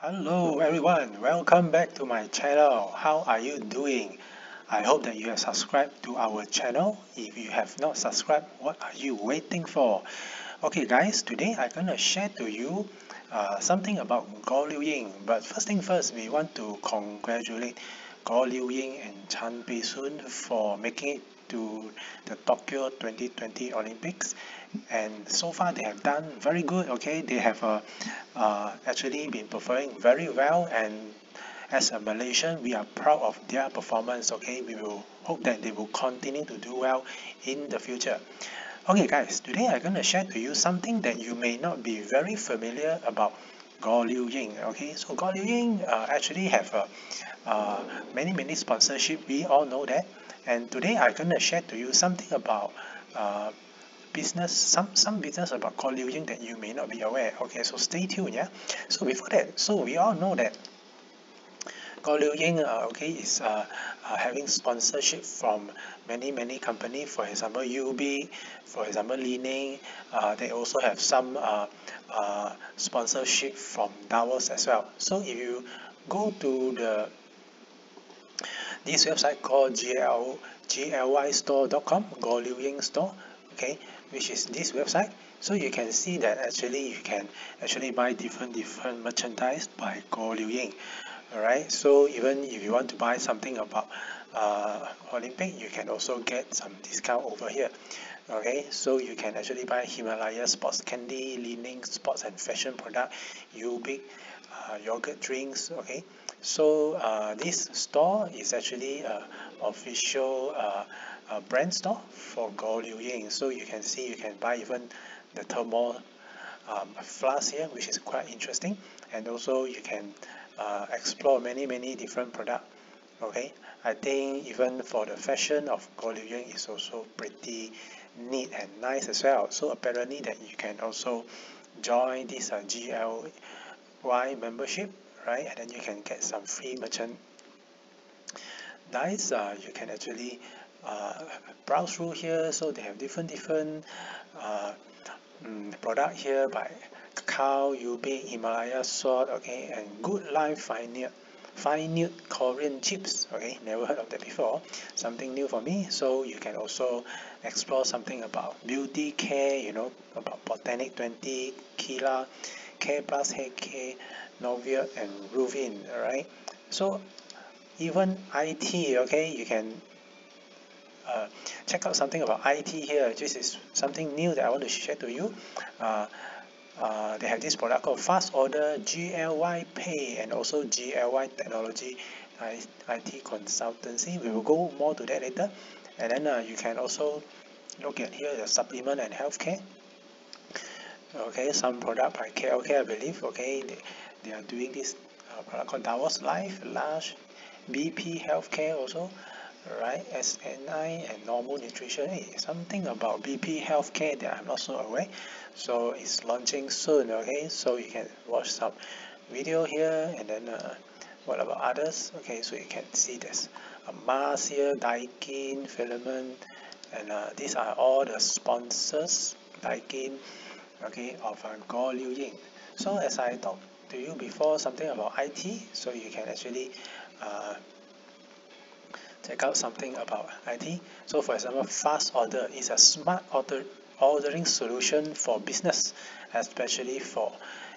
Hello everyone, welcome back to my channel. How are you doing? I hope that you have subscribed to our channel. If you have not subscribed, what are you waiting for? Okay guys, today I'm gonna share to you uh, something about Goh Liu Ying. But first thing first, we want to congratulate Goh Liu Ying and Chan Pei Soon for making it to the Tokyo 2020 Olympics. And so far they have done very good okay? They have uh, uh, actually been performing very well. And as a Malaysian we are proud of their performance okay? We will hope that they will continue to do well in the future. Okay guys today I'm gonna share to you something that you may not be very familiar about Goh Liu Ying. Okay so Goh Liu Ying uh, actually have uh, uh, many many sponsorship. We all know that. And today I'm gonna share to you something about uh, business some some business about Goh Liu Ying that you may not be aware. Okay so stay tuned yeah? So before that so we all know that Goh Liu Ying uh, okay is uh, uh, having sponsorship from many many company. For example UB for example Li-Ning uh, they also have some uh, uh, sponsorship from Davos as well. So if you go to the this website called GL glystore.com Goh Liu Ying store okay which is this website. So you can see that actually you can actually buy different different merchandise by Goh Liu Ying alright so even if you want to buy something about uh, Olympic you can also get some discount over here. Okay so you can actually buy Himalaya sports candy Li-Ning sports and fashion product Yobick uh, yogurt drinks okay? So uh, this store is actually a official uh, uh, brand store for Goh Liu Ying. So you can see you can buy even the thermal um, flask here which is quite interesting. And also you can uh, explore many many different product okay? I think even for the fashion of Goh is also pretty neat and nice as well. So apparently that you can also join this uh, GLY membership right? And then you can get some free merchant dice uh, you can actually uh, browse through here. So they have different different uh, um, product here by Kakao, Yobick, Himalaya salt, okay, and Good Life Fine Fine Korean chips, okay, never heard of that before, something new for me, so you can also explore something about beauty care, you know, about Botanic 20, Kila, K plus HK, Novia, and Ruvine, alright, so even IT, okay, you can uh, check out something about IT here. This is something new that I want to share to you. Uh, uh, they have this product called fast order GLY pay and also GLY technology IT consultancy. We will go more to that later. And then uh, you can also look at here the supplement and healthcare. Okay some product by KLK I believe. Okay they, they are doing this uh, product called Davos Life Large, BP healthcare also right SNI and Nomu nutrition. Hey something about BP healthcare that I'm not so aware. So it's launching soon okay? So you can watch some video here and then uh, what about others? Okay so you can see this a Mars here Daikin filament and uh, these are all the sponsors Daikin okay of uh, Goh Liu Ying so as I talked to you before something about IT so you can actually uh, check out something about IT so for example fast order is a smart order ordering solution for business especially for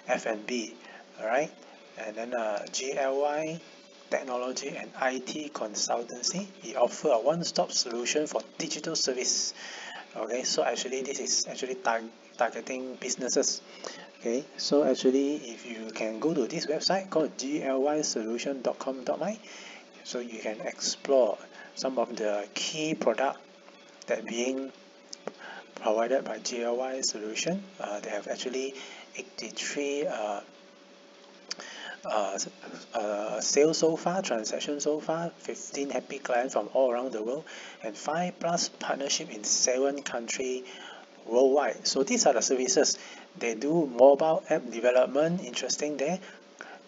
F&B alright? And then uh, GLY technology and IT consultancy it offer a one-stop solution for digital service. Okay so actually this is actually tar targeting businesses. Okay so actually if you can go to this website called glysolution.com.my so you can explore some of the key product that being provided by GLY solution uh, they have actually 83 uh, uh, uh, sales so far, transaction so far, 15 happy clients from all around the world, and 5 plus partnership in 7 countries worldwide. So these are the services. They do mobile app development, interesting there,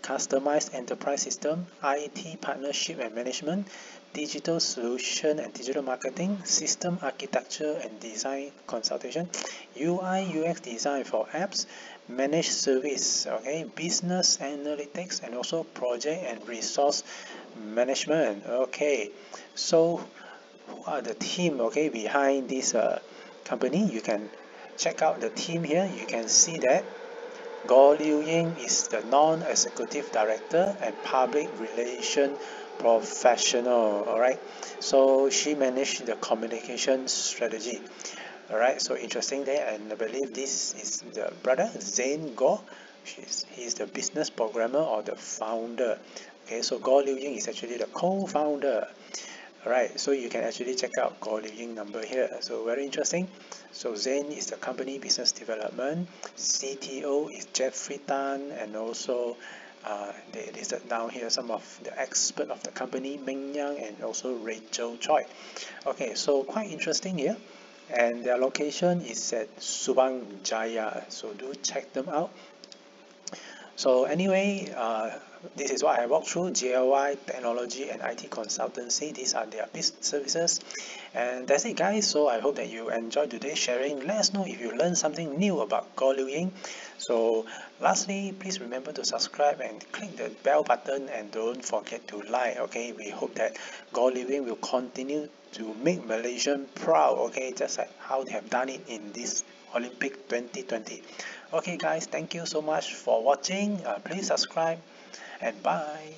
customized enterprise system, IT partnership and management, digital solution and digital marketing, system architecture and design consultation, UI UX design for apps, managed service okay business analytics and also project and resource management okay. So who are the team okay behind this uh, company? You can check out the team here. You can see that Goh Liu Ying is the non-executive director and public relation professional alright? So she managed the communication strategy alright? So interesting there and I believe this is the brother Zane Goh She's, he's the business programmer or the founder okay? So Goh Liu Ying is actually the co-founder alright so you can actually check out Ying number here. So very interesting. So Zane is the company business development. CTO is Jeffrey Tan and also uh, they listed down here some of the expert of the company Meng Yang and also Rachel Choi. Okay so quite interesting here. And their location is at Subang Jaya. So do check them out so anyway uh, this is what I walked through GLY technology and IT consultancy. These are their business services. And that's it guys. So I hope that you enjoyed today's sharing. Let us know if you learned something new about Goh Liu Ying so lastly please remember to subscribe and click the bell button and don't forget to like okay? We hope that Goh Liu Ying will continue to make Malaysian proud okay? Just like how they have done it in this Olympic 2020 okay guys thank you so much for watching. Uh, please subscribe and bye